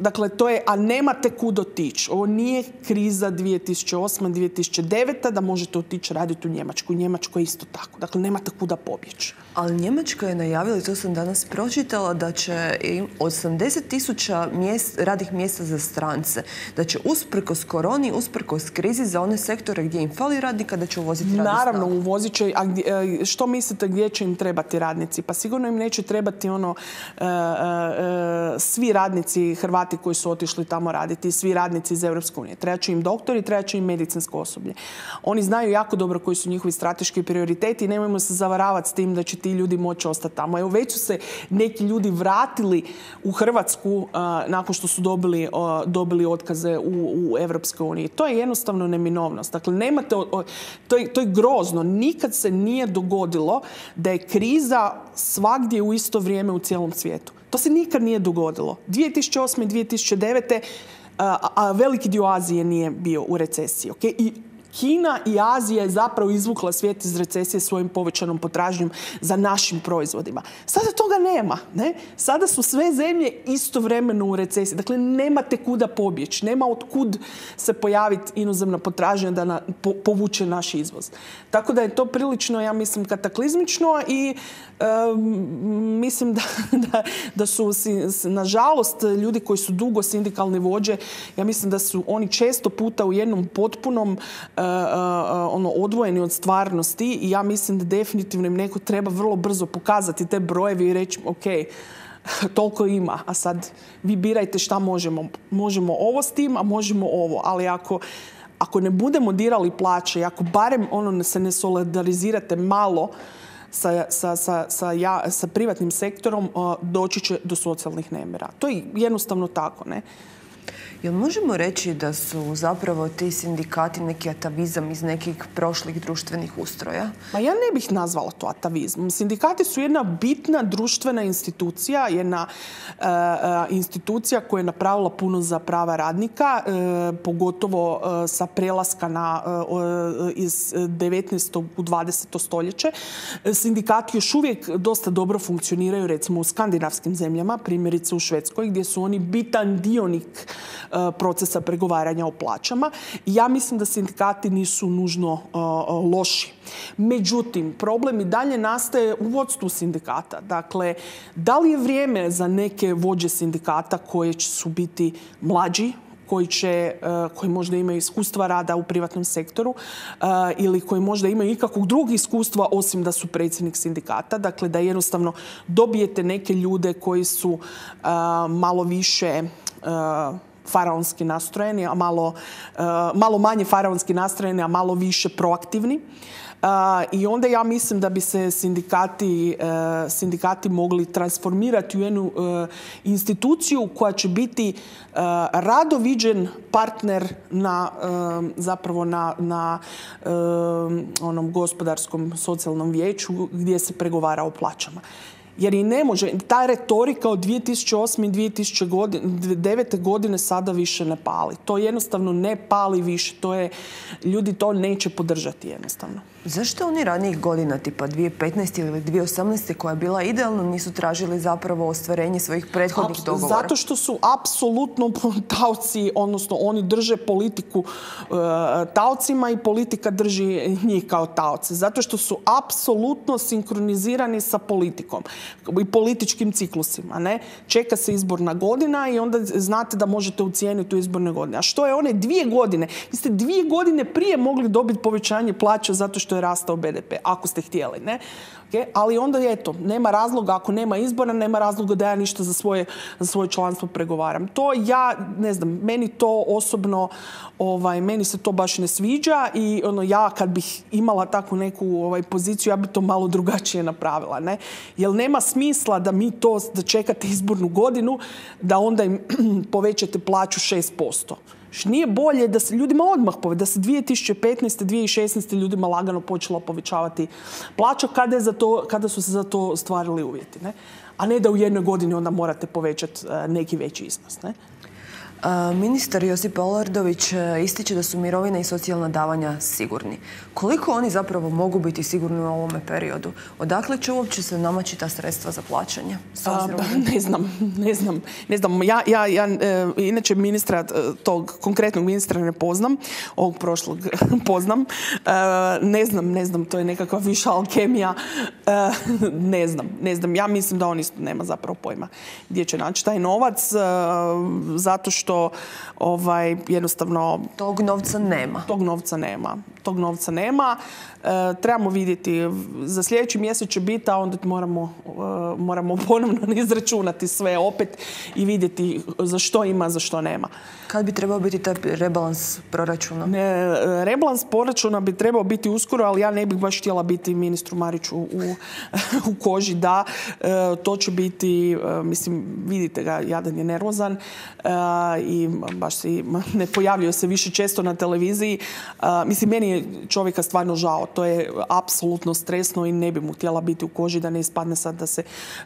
Dakle, to je, a nemate kud otići. Ovo nije kriza 2008-2009 da možete otići raditi u Njemačku. U Njemačkoj je isto tako. Dakle, nemate kuda pobjeći. Ali Njemačka je najavila, to sam danas pročitala, da će 80 tisuća radnih mjesta za strance, da će usprkos koroni, usprkos krizi za one sektore gdje im fali radnika, da će uvoziti radnika. Naravno, uvozit će. A e, što mislite gdje će im trebati radnici? Pa sigurno im neće trebati ono e, e, svi radnici Hrvati koji su otišli tamo raditi, svi radnici iz Europske unije. Treba će im doktori, treba će im medicinsko osoblje. Oni znaju jako dobro koji su njihovi strateški prioriteti i nemojmo se zavaravati s tim da će ti ljudi moći ostati tamo. Evo već su se neki ljudi vratili u Hrvatsku nakon što su dobili, dobili otkaze u, u Europskoj uniji. To je jednostavno neminovnost. Dakle, nemate, to, je, to je grozno. Nikad se nije dogodilo da je kriza svagdje u isto vrijeme u cijelom svijetu. To se nikad nije dogodilo. 2008. i 2009. A, a veliki dio Azije nije bio u recesiji. Okay? I Kina i Azija je zapravo izvukla svijet iz recesije svojim povećanom potražnjom za našim proizvodima. Sada toga nema. Ne? Sada su sve zemlje istovremeno u recesiji. Dakle, nemate kuda pobjeći. Nema od kud se pojaviti inozemna potražnja da na, povuče naš izvoz. Tako da je to prilično, ja mislim, kataklizmično i mislim da, [laughs] da, da su, nažalost, ljudi koji su dugo sindikalni vođe, ja mislim da su oni često puta u jednom potpunom E, e, ono odvojeni od stvarnosti i ja mislim da definitivno im neko treba vrlo brzo pokazati te brojevi i reći ok, [laughs] toliko ima, a sad vi birajte šta možemo. Možemo ovo s tim, a možemo ovo. Ali ako, ako ne budemo dirali plaće ako barem ono se ne solidarizirate malo sa, sa, sa, sa privatnim sektorom, doći će do socijalnih nemira. To je jednostavno tako, ne? Jel možemo reći da su zapravo ti sindikati neki atavizam iz nekih prošlih društvenih ustroja? Ma ja ne bih nazvala to atavizmom. Sindikati su jedna bitna društvena institucija, jedna e, e, institucija koja je napravila puno za prava radnika, e, pogotovo sa prelaska na, iz 19. u 20. stoljeće. Sindikati još uvijek dosta dobro funkcioniraju recimo u skandinavskim zemljama, primjerice u Švedskoj gdje su oni bitan dionik E, procesa pregovaranja o plaćama. Ja mislim da sindikati nisu nužno e, loši. Međutim, problem i dalje nastaje u vodstvu sindikata. Dakle, da li je vrijeme za neke vođe sindikata koje su biti mlađi, koji, će, e, koji možda imaju iskustva rada u privatnom sektoru ili koji možda imaju ikakvog drugog iskustva osim da su predsjednik sindikata. Dakle, da jednostavno dobijete neke ljude koji su malo više faraonski nastrojeni, a malo, e, malo manje faraonski nastrojeni, a malo više proaktivni. Uh, I onda ja mislim da bi se sindikati, uh, sindikati mogli transformirati u jednu uh, instituciju koja će biti radoviđen partner na zapravo na, na onom gospodarskom socijalnom vijeću gdje se pregovara o plaćama jer i ne može, ta retorika od 2008. i 2009. godine sada više ne pali. To jednostavno ne pali više. To je, ljudi to neće podržati jednostavno. Zašto oni ranijih godina, tipa 2015. ili 2018. koja je bila idealna, nisu tražili zapravo ostvarenje svojih prethodnih dogovora? Zato što su apsolutno [laughs] taoci, odnosno oni drže politiku uh, taocima i politika drži njih kao taoce. Zato što su apsolutno sinkronizirani sa politikom i političkim ciklusima. Ne? Čeka se izborna godina i onda znate da možete ucijeniti u izborne godine. A što je one dvije godine? Vi ste dvije godine prije mogli dobiti povećanje plaća zato što je rastao BDP, ako ste htjeli. Ne? Ali onda je to, nema razloga, ako nema izbora, nema razloga da ja ništa za svoje, za svoje članstvo pregovaram. To ja, ne znam, meni to osobno, ovaj, meni se to baš ne sviđa i ono, ja kad bih imala takvu neku ovaj, poziciju, ja bi to malo drugačije napravila. Ne? Jer nema smisla da mi to, da čekate izbornu godinu, da onda im [clears throat] povećate plaću 6%. Nije bolje da se ljudima odmah da se 2015. 2016. ljudima lagano počela povećavati plaća kada, je za to, kada su se za to stvarili uvjeti. Ne? A ne da u jednoj godini onda morate povećati eh, neki veći iznos. Ne? Ministar Josip Olardović e, ističe da su mirovine i socijalna davanja sigurni. Koliko oni zapravo mogu biti sigurni u ovome periodu? Odakle će uopće se namaći ta sredstva za plaćanje? ne znam, ne znam. Ne znam. Ja, ja, ja e, inače ministra, e, tog konkretnog ministra ne poznam, ovog prošlog [laughs] poznam. ne znam, ne znam, to je nekakva viša alkemija. ne znam, ne znam. Ja mislim da on isto nema zapravo pojma gdje će naći taj novac, zato što što ovaj, jednostavno... Tog novca nema. Tog novca nema. Tog novca nema. E, trebamo vidjeti, za sljedeći mjesec će biti, a onda moramo, e, moramo [laughs] ponovno izračunati sve opet i vidjeti za što ima, za što nema. Kad bi trebao biti taj rebalans proračuna? Ne, rebalans proračuna bi trebao biti uskoro, ali ja ne bih baš htjela biti ministru Mariću u, [laughs] u koži. Da, e, to će biti, mislim, vidite ga, jadan je nervozan i baš si [laughs] ne pojavljuje se više često na televiziji. Mislim, meni je čovjeka stvarno žao to je apsolutno stresno i ne bi mu htjela biti u koži da ne ispadne sad da se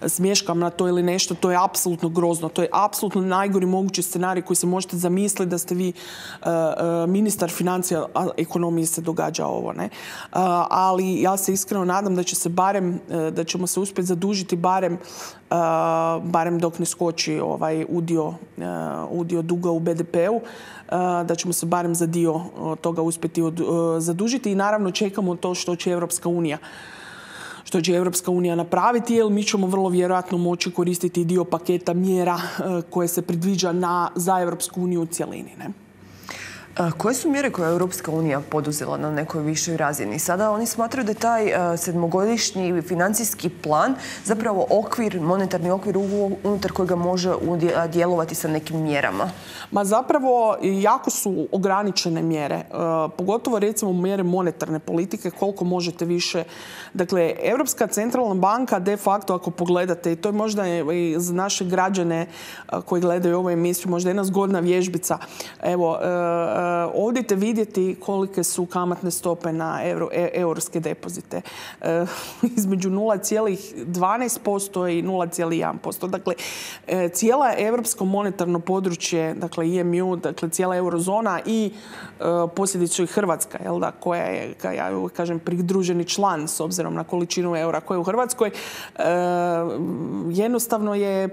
smješkam na to ili nešto. To je apsolutno grozno. To je apsolutno najgori mogući scenarij koji se možete zamisliti da ste vi e, e, ministar financija, a ekonomije se događa ovo. Ne? E, ali ja se iskreno nadam da će se barem, da ćemo se uspjeti zadužiti barem barem dok ne skoči ovaj udio, udio duga u BDP-u da ćemo se barem za dio toga uspjeti zadužiti i naravno čekamo to što će Europska unija što će Europska unija napraviti, jer mi ćemo vrlo vjerojatno moći koristiti dio paketa mjera koje se predviđa na, za Europsku uniju u cjelini. Koje su mjere koje je Europska unija poduzela na nekoj višoj razini? Sada oni smatraju da je taj sedmogodišnji financijski plan zapravo okvir, monetarni okvir unutar kojega može djelovati sa nekim mjerama. Ma zapravo jako su ograničene mjere, pogotovo recimo mjere monetarne politike, koliko možete više. Dakle, Europska centralna banka de facto ako pogledate, i to je možda i za naše građane koji gledaju ovu emisiju, možda jedna zgodna vježbica. Evo, Eh, ovdje te vidjeti kolike su kamatne stope na euro, e, eurske depozite. Eh, [laughs] između 0,12% i 0,1%. Dakle, eh, cijela europsko monetarno područje, dakle EMU, dakle cijela eurozona i posljedično i Hrvatska, jel da, koja je, ja kažem, pridruženi član s obzirom na količinu eura koja je u Hrvatskoj, jednostavno je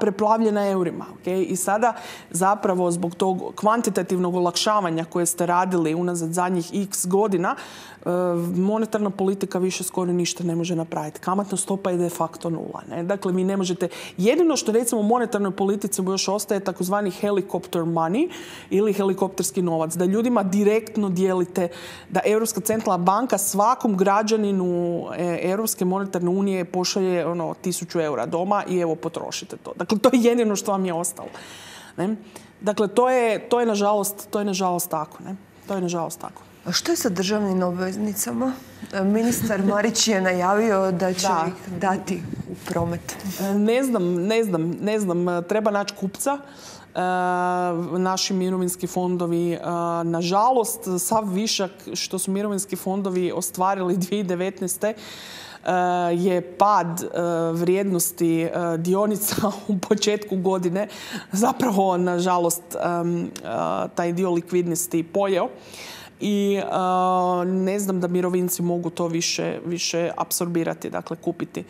preplavljena eurima. I sada zapravo zbog tog kvantitativnog olakšavanja olakšavanja koje ste radili unazad zadnjih x godina, e, monetarna politika više skoro ništa ne može napraviti. Kamatna stopa je de facto nula. Ne? Dakle, vi ne možete... Jedino što recimo u monetarnoj politici još ostaje takozvani helicopter money ili helikopterski novac. Da ljudima direktno dijelite da Europska centralna banka svakom građaninu e, Europske monetarne unije pošalje ono, tisuću eura doma i evo potrošite to. Dakle, to je jedino što vam je ostalo. Ne? Dakle, to je, to je, nažalost, to je nažalost tako. Ne? To je nažalost tako. A što je sa državnim obveznicama? Ministar Marić je najavio da će ih dati u promet. Ne znam, ne znam, ne znam. Treba naći kupca. E, naši mirovinski fondovi. E, nažalost, sav višak što su mirovinski fondovi ostvarili 2019 je pad e, vrijednosti e, dionica [laughs] u početku godine zapravo nažalost taj dio likvidnosti pojeo i ne znam da mirovinci mogu to više, više apsorbirati, dakle kupiti.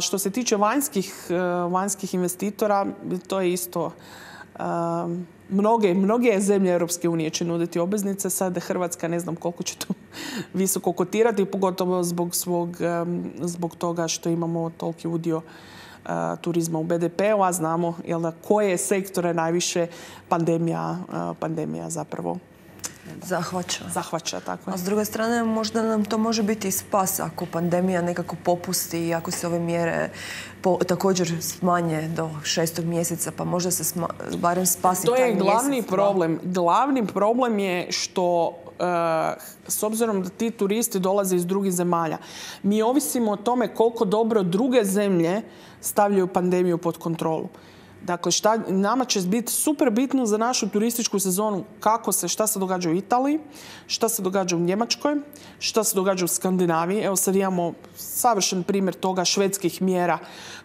što se tiče vanjskih, vanjskih investitora, to je isto mnoge, mnoge zemlje Europske unije će nuditi obveznice, sada Hrvatska ne znam koliko će to [laughs] visoko kotirati, pogotovo zbog, svog, zbog toga što imamo toliki udio turizma u BDP-u, a znamo jel koje sektore najviše pandemija, pandemija zapravo zahvaća. Zahvaća, tako A s druge strane, možda nam to može biti i spas ako pandemija nekako popusti i ako se ove mjere također smanje do šestog mjeseca, pa možda se barem spasi To je glavni problem. Glavni problem je što eh, s obzirom da ti turisti dolaze iz drugih zemalja, mi ovisimo o tome koliko dobro druge zemlje stavljaju pandemiju pod kontrolu. Dakle, šta, nama će biti super bitno za našu turističku sezonu kako se, šta se događa u Italiji, šta se događa u Njemačkoj, šta se događa u Skandinaviji. Evo sad imamo savršen primjer toga švedskih mjera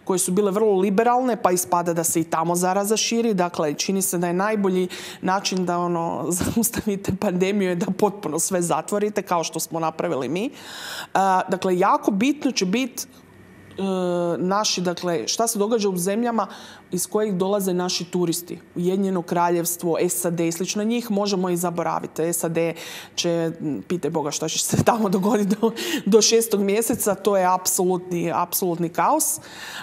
koje su bile vrlo liberalne, pa ispada da se i tamo zaraza širi. Dakle, čini se da je najbolji način da ono, [laughs] zaustavite pandemiju je da potpuno sve zatvorite, kao što smo napravili mi. dakle, jako bitno će biti E, naši, dakle, šta se događa u zemljama iz kojih dolaze naši turisti. Ujedinjeno kraljevstvo, SAD i slično njih možemo i zaboraviti. SAD će, pite Boga šta će se [laughs] tamo dogoditi do, do šestog mjeseca, to je apsolutni, apsolutni kaos.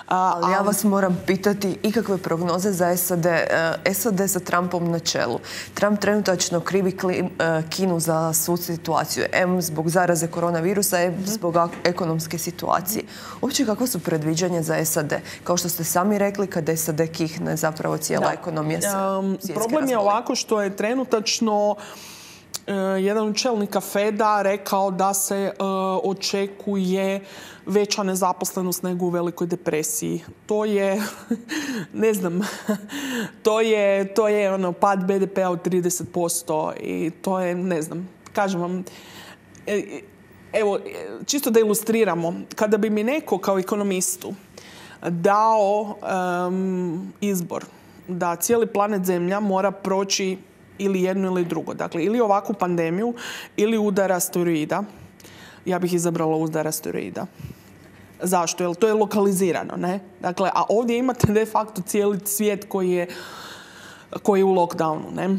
ali ja vas moram pitati ikakve prognoze za SAD. E, SAD sa Trumpom na čelu. Trump trenutačno krivi e, Kinu za svu situaciju. M zbog zaraze koronavirusa, M zbog ekonomske situacije. Uopće kako su predviđanja za SAD? Kao što ste sami rekli, kada SAD kihne zapravo cijela ekonomija se Problem je ovako što je trenutačno e, jedan od čelnika Feda rekao da se e, očekuje veća nezaposlenost nego u velikoj depresiji. To je, [laughs] ne znam, [laughs] to je, to je ono, pad BDP-a od 30% i to je, ne znam, kažem vam, e, evo, čisto da ilustriramo, kada bi mi neko kao ekonomistu dao izbor da cijeli planet Zemlja mora proći ili jedno ili drugo. Dakle, ili ovakvu pandemiju ili udar asteroida. Ja bih izabrala udar asteroida. Zašto? Jer to je lokalizirano, ne? Dakle, a ovdje imate de facto cijeli svijet koji je, koji je u lockdownu, ne?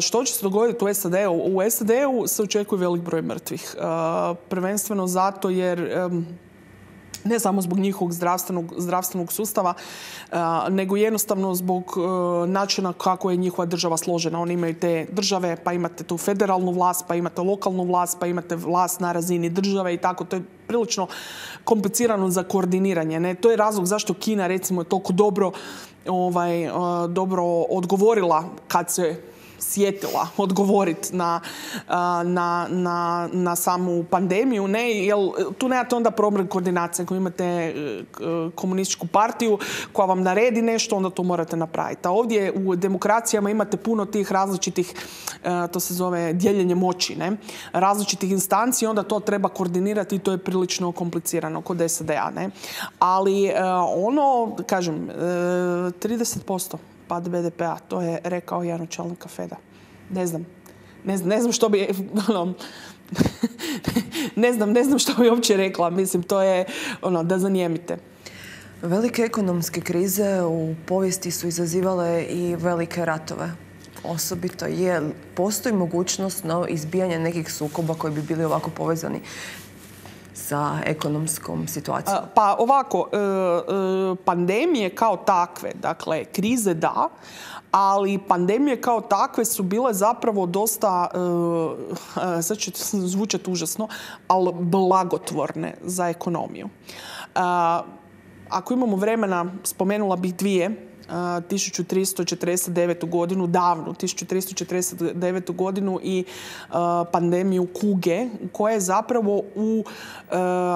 što će se dogoditi u SAD-u? U SAD-u se očekuje velik broj mrtvih. prvenstveno zato jer ne samo zbog njihovog zdravstvenog, zdravstvenog sustava, nego jednostavno zbog e, načina kako je njihova država složena. Oni imaju te države, pa imate tu federalnu vlast, pa imate lokalnu vlast, pa imate vlast na razini države i tako. To je prilično komplicirano za koordiniranje. Ne? To je razlog zašto Kina recimo je toliko dobro, ovaj, e, dobro odgovorila kad se sjetila odgovoriti na, na, na, na samu pandemiju. Ne, jel, tu nemate onda problem koordinacije. Ako imate e, komunističku partiju koja vam naredi nešto, onda to morate napraviti. A ovdje u demokracijama imate puno tih različitih, e, to se zove dijeljenje moći, ne? različitih instanci, onda to treba koordinirati i to je prilično komplicirano kod SAD-a. Ne? Ali e, ono, kažem, 30% pad BDP-a. To je rekao jedan od čelnika Feda. Ne znam. Ne znam, ne znam što bi... Ono, [laughs] ne znam, ne znam što bi uopće rekla. Mislim, to je ono, da zanijemite. Velike ekonomske krize u povijesti su izazivale i velike ratove. Osobito je, postoji mogućnost no, izbijanja nekih sukoba koji bi bili ovako povezani sa ekonomskom situacijom? Pa ovako, e, e, pandemije kao takve, dakle krize da, ali pandemije kao takve su bile zapravo dosta, e, sad će [laughs] zvučati užasno, ali blagotvorne za ekonomiju. Ako imamo vremena, spomenula bih dvije 1349. godinu, davnu 1349. godinu i pandemiju kuge koja je zapravo u,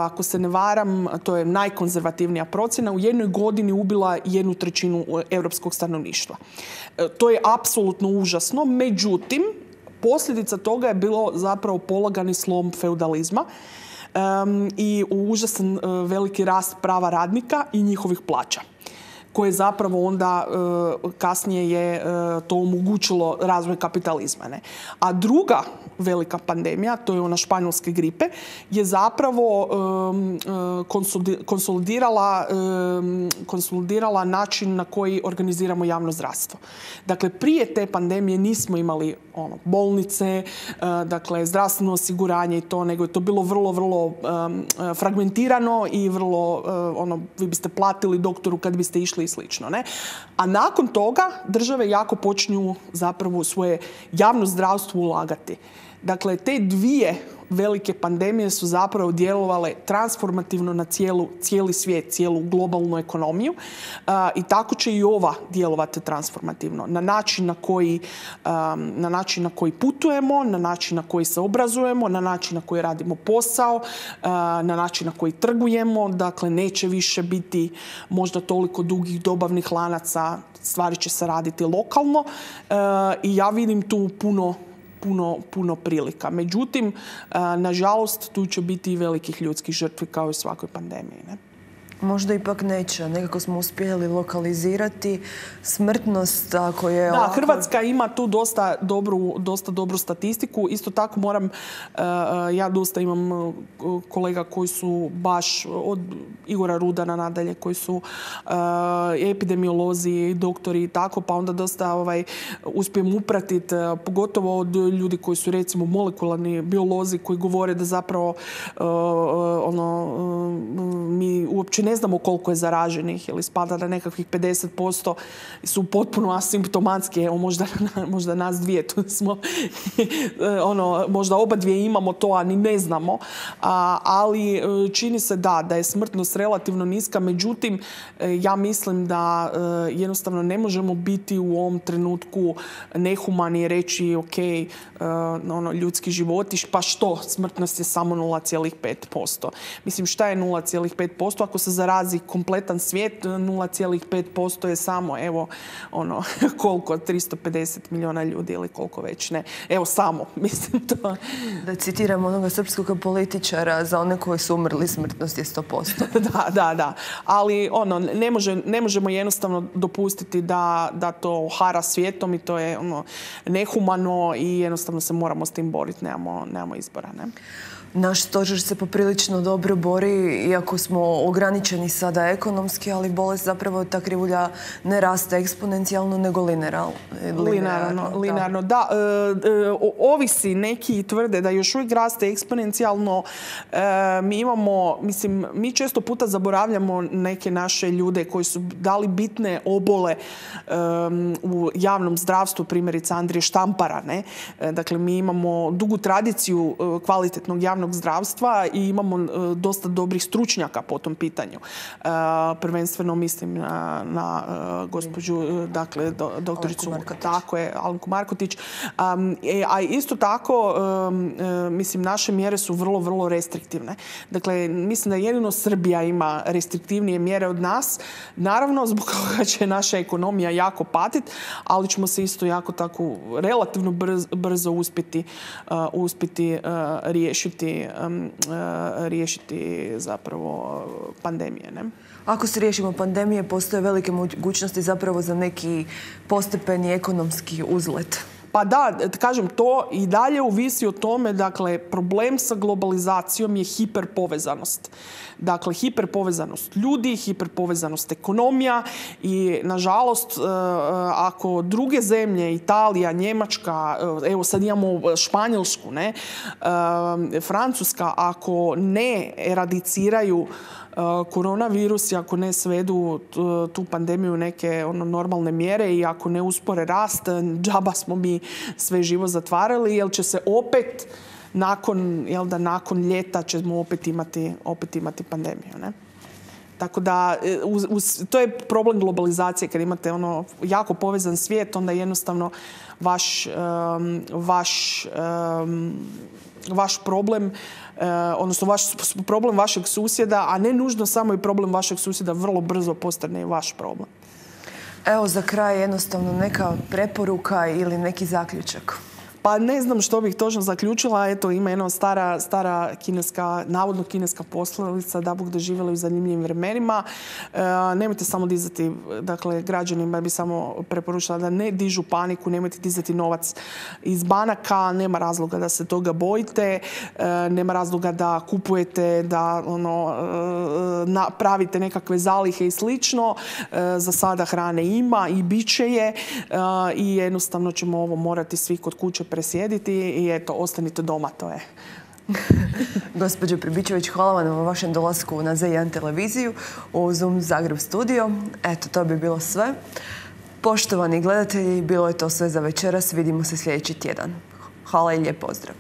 ako se ne varam, to je najkonzervativnija procjena, u jednoj godini ubila jednu trećinu europskog stanovništva. E, to je apsolutno užasno, međutim, posljedica toga je bilo zapravo polagani slom feudalizma i užasan e, veliki rast prava radnika i njihovih plaća koje zapravo onda kasnije je to omogućilo razvoj kapitalizma. Ne? A druga velika pandemija, to je ona španjolske gripe, je zapravo konsolidirala, konsolidirala način na koji organiziramo javno zdravstvo. Dakle, prije te pandemije nismo imali ono, bolnice, dakle, zdravstveno osiguranje i to, nego je to bilo vrlo, vrlo fragmentirano i vrlo, ono, vi biste platili doktoru kad biste išli i slično, ne? A nakon toga države jako počinju zapravo svoje javno zdravstvo ulagati. Dakle, te dvije velike pandemije su zapravo djelovale transformativno na cijelu, cijeli svijet, cijelu globalnu ekonomiju i tako će i ova djelovati transformativno. Na način na koji, na način na koji putujemo, na način na koji se obrazujemo, na način na koji radimo posao, na način na koji trgujemo. Dakle, neće više biti možda toliko dugih dobavnih lanaca, stvari će se raditi lokalno i ja vidim tu puno puno, puno prilika. Međutim, nažalost, tu će biti i velikih ljudskih žrtvi kao i svakoj pandemiji. Ne? Možda ipak neće. Nekako smo uspjeli lokalizirati smrtnost ako je... Da, Hrvatska ima tu dosta dobru, dosta dobru statistiku. Isto tako moram, e, e, ja dosta imam e, kolega koji su baš od Igora Rudana nadalje, koji su epidemiolozi, doktori i tako, pa onda dosta ovaj, uspijem upratiti, pogotovo od ljudi koji su recimo molekularni biolozi koji govore da zapravo ono, mi uopće ne ne znamo koliko je zaraženih ili spada da nekakvih 50% su potpuno asimptomatski. Evo možda, možda nas dvije tu smo, [laughs] ono, možda oba dvije imamo to, a ni ne znamo. A, ali e, čini se da, da je smrtnost relativno niska. Međutim, e, ja mislim da e, jednostavno ne možemo biti u ovom trenutku nehumani i reći ok, ono, ljudski životi, pa što, smrtnost je samo 0,5%. Mislim, šta je 0,5%? Ako se zarazi kompletan svijet, 0,5% je samo, evo, ono, [laughs] koliko, 350 milijuna ljudi ili koliko već ne. Evo, samo, [laughs] mislim to. Da citiram onoga srpskog političara, za one koji su umrli, smrtnost je 100%. [laughs] da, da, da. Ali, ono, ne, može, ne možemo jednostavno dopustiti da, da to hara svijetom i to je, ono, nehumano i jednostavno se moramo s tim boriti, nemamo, nemamo izbora, ne? Naš stožer se poprilično dobro bori, iako smo ograničeni sada ekonomski, ali bolest zapravo ta krivulja ne raste eksponencijalno, nego linearno. Linearno, linearno, da. E, e, ovisi, neki tvrde da još uvijek raste eksponencijalno. E, mi imamo, mislim, mi često puta zaboravljamo neke naše ljude koji su dali bitne obole u javnom zdravstvu, primjerice Andrije Štampara. Ne? Dakle, mi imamo dugu tradiciju kvalitetnog javnog zdravstva i imamo e, dosta dobrih stručnjaka po tom pitanju. E, prvenstveno mislim na, na e, gospođu, dakle, doktoricu, tako je, Alanku Markotić. A isto tako, mislim, naše mjere su vrlo, vrlo restriktivne. Dakle, mislim da jedino Srbija ima restriktivnije mjere od nas. Naravno, zbog [laughs] toga će naša ekonomija jako patiti, ali ćemo se isto jako tako relativno brzo uspjeti, uspjeti riješiti riješiti zapravo pandemije. Ne? Ako se riješimo pandemije, postoje velike mogućnosti zapravo za neki postepeni ekonomski uzlet. Pa da, kažem, to i dalje uvisi o tome, dakle, problem sa globalizacijom je hiperpovezanost. Dakle, hiperpovezanost ljudi, hiperpovezanost ekonomija i nažalost, e, ako druge zemlje, Italija, Njemačka, e, evo sad imamo Španjolsku, ne, e, Francuska, ako ne eradiciraju koronavirus i ako ne svedu tu pandemiju neke ono normalne mjere i ako ne uspore rast, džaba smo mi sve živo zatvarali, jer će se opet nakon, jel da, nakon ljeta ćemo opet imati, opet imati pandemiju. Ne? Tako da, e, to je problem globalizacije. Kad imate ono jako povezan svijet, onda jednostavno vaš, vaš, vaš problem E, odnosno vaš, problem vašeg susjeda, a ne nužno samo i problem vašeg susjeda vrlo brzo postane vaš problem. Evo za kraj jednostavno neka preporuka ili neki zaključak. Pa ne znam što bih točno zaključila. Eto, ima jedna stara, stara kineska, navodno kineska poslovica da Bog doživjela u zanimljivim vremenima. E, nemojte samo dizati, dakle, građanima bi samo preporučila da ne dižu paniku, nemojte dizati novac iz banaka, nema razloga da se toga bojite, e, nema razloga da kupujete, da ono, e, pravite nekakve zalihe i slično. Za sada hrane ima i bit će je i jednostavno ćemo ovo morati svi kod kuće presjediti i eto, ostanite doma, to je. [laughs] Gospodin Pribićević, hvala vam na vašem dolasku na Z1 televiziju u Zoom Zagreb studio. Eto, to bi bilo sve. Poštovani gledatelji, bilo je to sve za večeras. Vidimo se sljedeći tjedan. Hvala i lijep pozdrav.